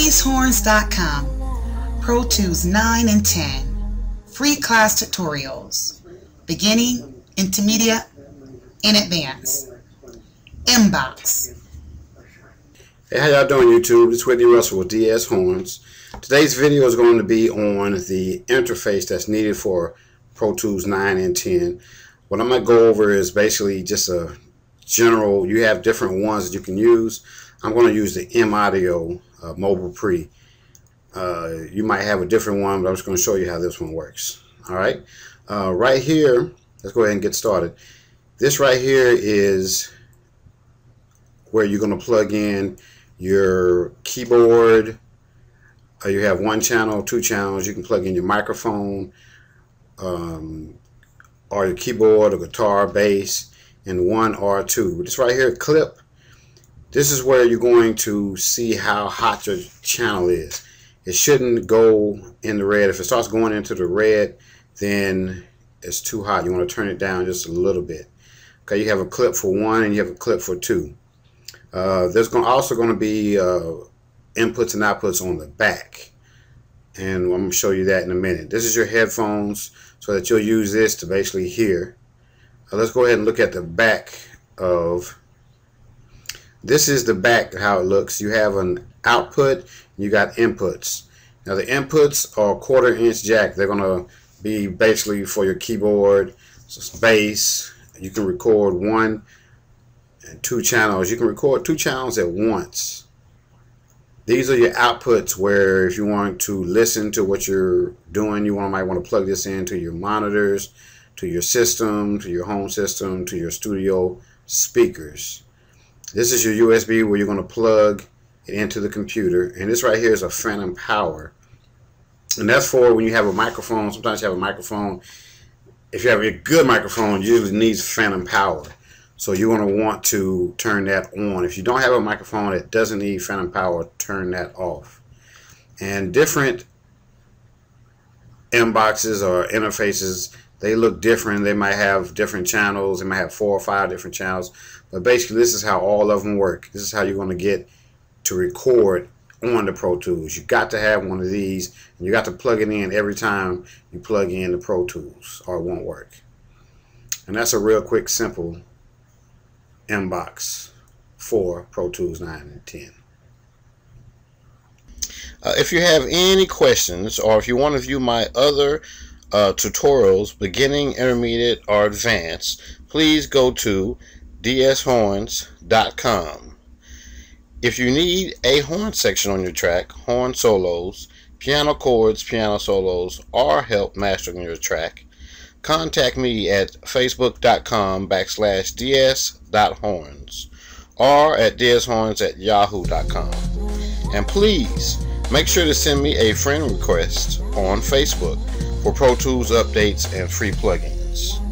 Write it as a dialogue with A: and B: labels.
A: DSHorns.com, Pro Tools 9 and 10, free class tutorials, beginning, intermediate, and advanced. Mbox.
B: Hey, how y'all doing YouTube? It's Whitney Russell with DS Horns. Today's video is going to be on the interface that's needed for Pro Tools 9 and 10. What I'm going to go over is basically just a general, you have different ones that you can use. I'm going to use the M Audio uh, Mobile Pre. Uh, you might have a different one, but I'm just going to show you how this one works. All right. Uh, right here, let's go ahead and get started. This right here is where you're going to plug in your keyboard. Uh, you have one channel, two channels. You can plug in your microphone, um, or your keyboard, or guitar, bass, and one or two. This right here, clip. This is where you're going to see how hot your channel is. It shouldn't go in the red. If it starts going into the red, then it's too hot. You want to turn it down just a little bit. Okay, you have a clip for one and you have a clip for two. Uh, there's going also going to be uh, inputs and outputs on the back. And I'm going to show you that in a minute. This is your headphones so that you'll use this to basically hear. Uh, let's go ahead and look at the back of this is the back how it looks. You have an output, you got inputs. Now the inputs are quarter inch jack. They're going to be basically for your keyboard, bass. You can record one and two channels. You can record two channels at once. These are your outputs where if you want to listen to what you're doing, you might want to plug this into your monitors, to your system, to your home system, to your studio speakers. This is your USB where you're going to plug it into the computer. And this right here is a phantom power. And that's for when you have a microphone. Sometimes you have a microphone. If you have a good microphone, usually needs phantom power. So you're going to want to turn that on. If you don't have a microphone that doesn't need phantom power, turn that off. And different Mboxes or interfaces they look different. They might have different channels. They might have four or five different channels. But basically, this is how all of them work. This is how you're going to get to record on the Pro Tools. You got to have one of these. And you got to plug it in every time you plug in the Pro Tools or it won't work. And that's a real quick, simple Mbox for Pro Tools 9 and 10. Uh, if you have any questions or if you want to view my other uh, tutorials, beginning, intermediate, or advanced, please go to dshorns.com. If you need a horn section on your track, horn solos, piano chords, piano solos, or help mastering your track, contact me at facebook.com backslash ds.horns or at dshorns at yahoo.com. And please make sure to send me a friend request on Facebook for Pro Tools updates and free plugins.